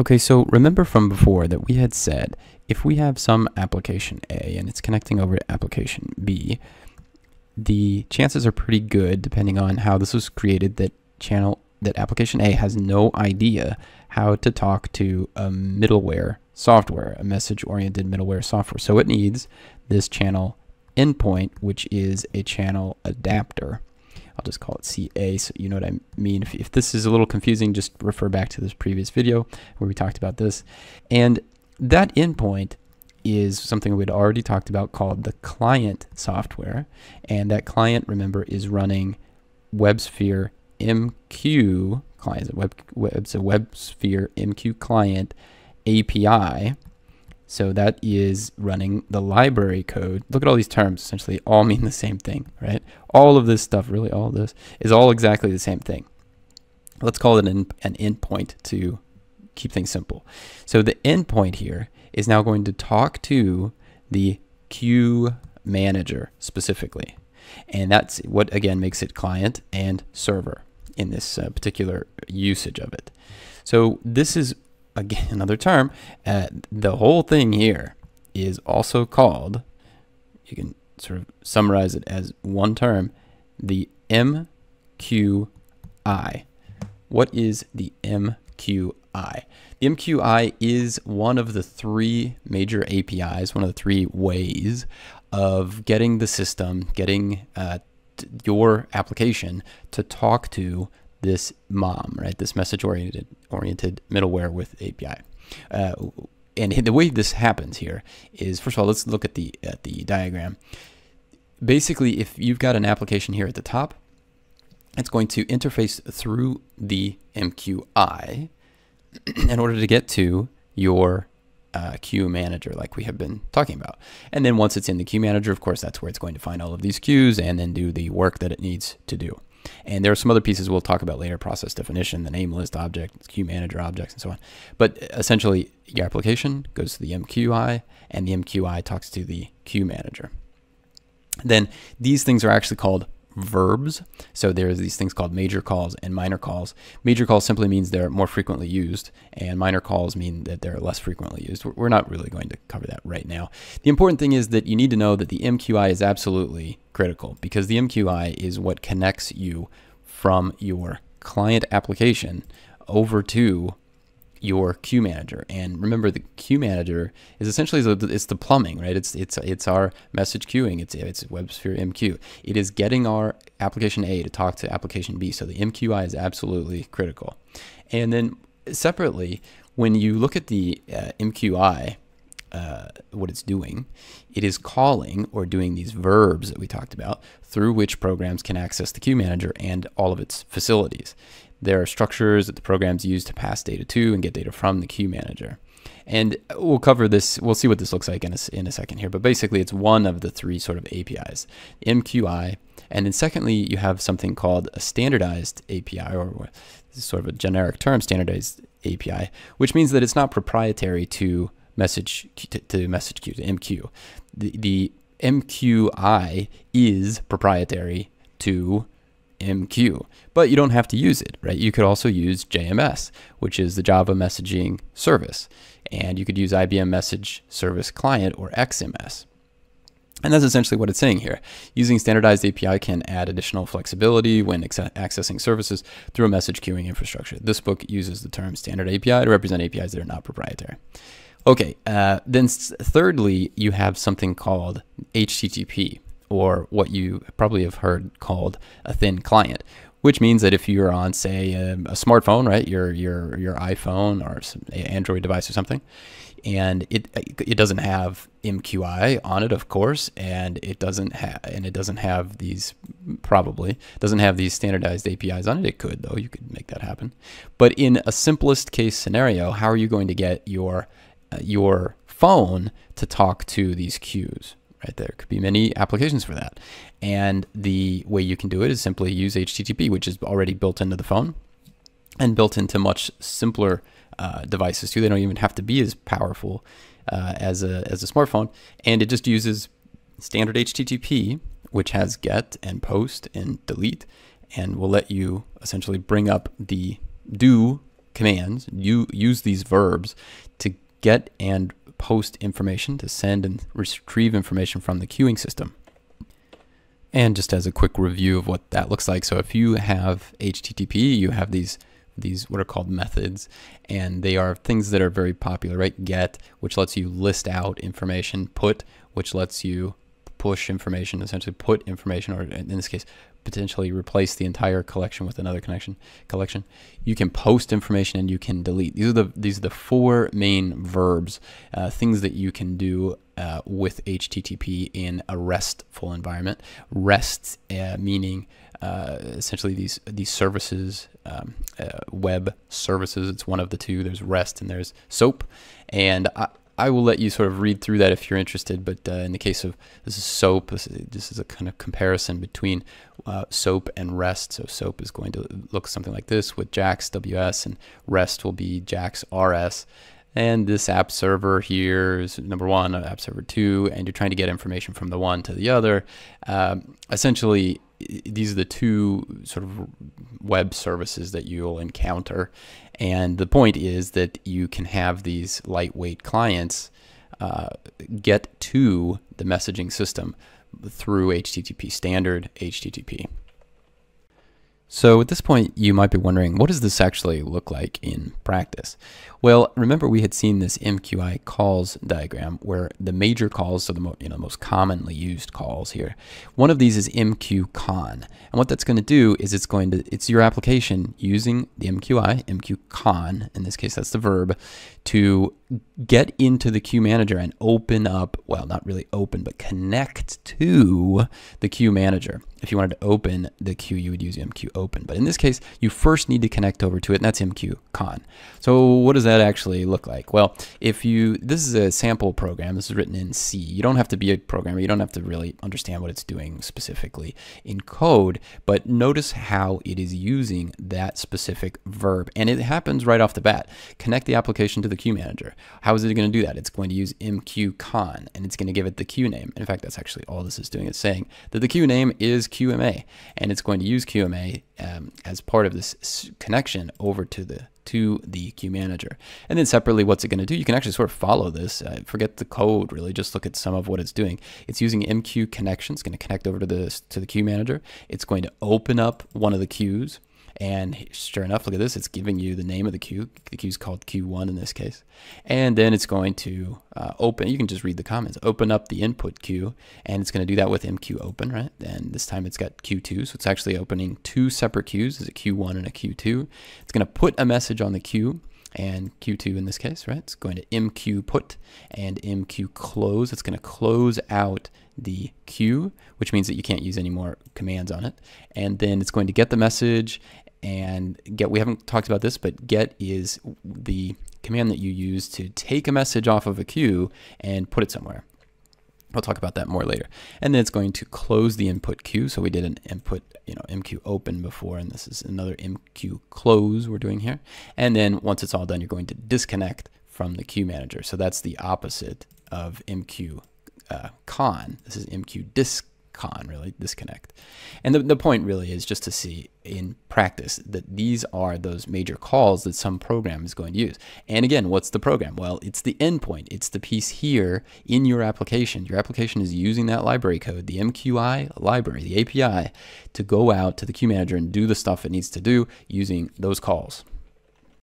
Okay, so remember from before that we had said if we have some application A and it's connecting over to application B, the chances are pretty good, depending on how this was created, that channel that application A has no idea how to talk to a middleware software, a message-oriented middleware software. So it needs this channel endpoint, which is a channel adapter. I'll just call it CA so you know what I mean. If, if this is a little confusing, just refer back to this previous video where we talked about this. And that endpoint is something we'd already talked about called the client software. And that client, remember, is running WebSphere MQ client. Web, it's a WebSphere MQ client API so that is running the library code. Look at all these terms, essentially all mean the same thing, right? All of this stuff, really all this, is all exactly the same thing. Let's call it an, an endpoint to keep things simple. So the endpoint here is now going to talk to the queue manager specifically. And that's what, again, makes it client and server in this uh, particular usage of it. So this is again, another term, uh, the whole thing here is also called, you can sort of summarize it as one term, the MQI. What is the MQI? The MQI is one of the three major APIs, one of the three ways of getting the system, getting uh, your application to talk to this MOM, right? This message oriented oriented middleware with API. Uh, and the way this happens here is, first of all, let's look at the at the diagram. Basically, if you've got an application here at the top, it's going to interface through the MQI in order to get to your uh, queue manager like we have been talking about. And then once it's in the queue manager, of course, that's where it's going to find all of these queues and then do the work that it needs to do. And there are some other pieces we'll talk about later, process definition, the name list object, queue manager objects, and so on. But essentially, your application goes to the MQI, and the MQI talks to the queue manager. Then these things are actually called verbs. So there's these things called major calls and minor calls. Major calls simply means they're more frequently used, and minor calls mean that they're less frequently used. We're not really going to cover that right now. The important thing is that you need to know that the MQI is absolutely critical because the MQI is what connects you from your client application over to your queue manager. And remember, the queue manager is essentially the, it's the plumbing, right? It's it's it's our message queuing. It's it's WebSphere MQ. It is getting our application A to talk to application B. So the MQI is absolutely critical. And then separately, when you look at the uh, MQI, uh, what it's doing, it is calling or doing these verbs that we talked about through which programs can access the queue manager and all of its facilities. There are structures that the programs use to pass data to and get data from the queue manager. And we'll cover this, we'll see what this looks like in a, in a second here, but basically it's one of the three sort of APIs, MQI. And then secondly, you have something called a standardized API, or sort of a generic term, standardized API, which means that it's not proprietary to message to, message queue, to MQ. The, the MQI is proprietary to MQ, but you don't have to use it, right? You could also use JMS, which is the Java messaging service, and you could use IBM Message Service Client or XMS. And that's essentially what it's saying here. Using standardized API can add additional flexibility when accessing services through a message queuing infrastructure. This book uses the term standard API to represent APIs that are not proprietary. Okay, uh, then thirdly, you have something called HTTP, or what you probably have heard called a thin client, which means that if you're on, say, a, a smartphone, right, your your your iPhone or Android device or something, and it it doesn't have MQI on it, of course, and it doesn't have and it doesn't have these probably doesn't have these standardized APIs on it. It could though, you could make that happen. But in a simplest case scenario, how are you going to get your uh, your phone to talk to these queues? right? There could be many applications for that. And the way you can do it is simply use HTTP, which is already built into the phone and built into much simpler uh, devices too. They don't even have to be as powerful uh, as, a, as a smartphone. And it just uses standard HTTP, which has get and post and delete, and will let you essentially bring up the do commands, you use these verbs to get and post information, to send and retrieve information from the queuing system. And just as a quick review of what that looks like, so if you have HTTP, you have these these what are called methods, and they are things that are very popular, right? Get, which lets you list out information, put, which lets you push information, essentially put information, or in this case, potentially replace the entire collection with another connection collection. You can post information and you can delete. These are the these are the four main verbs, uh, things that you can do uh, with HTTP in a RESTful environment. REST uh, meaning uh, essentially these these services, um, uh, web services. It's one of the two. There's REST and there's SOAP, and I, I will let you sort of read through that if you're interested. But uh, in the case of this is SOAP, this is, this is a kind of comparison between uh, SOAP and REST. So SOAP is going to look something like this with JAX WS, and REST will be JAX RS. And this app server here is number one, uh, app server two, and you're trying to get information from the one to the other. Um, essentially, these are the two sort of web services that you'll encounter. And the point is that you can have these lightweight clients uh, get to the messaging system through HTTP standard HTTP. So at this point, you might be wondering, what does this actually look like in practice? Well, remember we had seen this MQI calls diagram where the major calls, so the mo you know, most commonly used calls here, one of these is MQCon. And what that's going to do is it's going to, it's your application using the MQI, MQCon, in this case that's the verb, to get into the queue manager and open up, well, not really open, but connect to the queue manager. If you wanted to open the queue, you would use MQ open. But in this case, you first need to connect over to it, and that's MQ con. So what does that actually look like? Well, if you, this is a sample program. This is written in C. You don't have to be a programmer. You don't have to really understand what it's doing specifically in code, but notice how it is using that specific verb. And it happens right off the bat. Connect the application to the queue manager. How is it going to do that? It's going to use mqcon and it's going to give it the queue name. In fact, that's actually all this is doing. It's saying that the queue name is QMA and it's going to use QMA um, as part of this connection over to the to the queue manager. And then separately, what's it going to do? You can actually sort of follow this. Uh, forget the code, really. Just look at some of what it's doing. It's using MQ connection. It's going to connect over to the to the queue manager. It's going to open up one of the queues. And sure enough, look at this. It's giving you the name of the queue. The queue is called Q1 in this case. And then it's going to uh, open, you can just read the comments, open up the input queue. And it's going to do that with MQ open, right? And this time it's got Q2. So it's actually opening two separate queues. There's a Q1 and a Q2. It's going to put a message on the queue and Q2 in this case, right? It's going to MQ put and MQ close. It's going to close out the queue, which means that you can't use any more commands on it. And then it's going to get the message and get we haven't talked about this but get is the command that you use to take a message off of a queue and put it somewhere We'll talk about that more later. And then it's going to close the input queue. So we did an input, you know, MQ open before, and this is another MQ close we're doing here. And then once it's all done, you're going to disconnect from the queue manager. So that's the opposite of MQ uh, con. This is MQ disc con, really, disconnect. And the, the point really is just to see in practice that these are those major calls that some program is going to use. And again, what's the program? Well, it's the endpoint. It's the piece here in your application. Your application is using that library code, the MQI library, the API, to go out to the queue manager and do the stuff it needs to do using those calls.